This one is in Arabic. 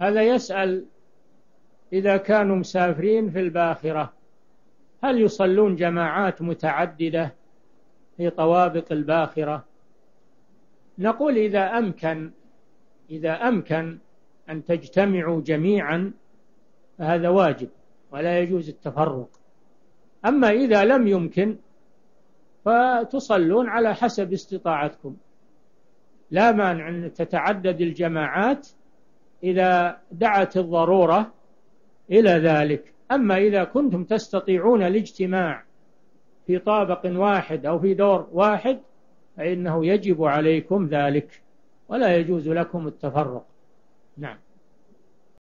هذا يسأل إذا كانوا مسافرين في الباخرة هل يصلون جماعات متعددة في طوابق الباخرة؟ نقول إذا أمكن إذا أمكن أن تجتمعوا جميعا فهذا واجب ولا يجوز التفرق. أما إذا لم يمكن فتصلون على حسب استطاعتكم. لا مانع أن تتعدد الجماعات إذا دعت الضرورة إلى ذلك. أما إذا كنتم تستطيعون الاجتماع في طابق واحد أو في دور واحد فإنه يجب عليكم ذلك ولا يجوز لكم التفرق. نعم.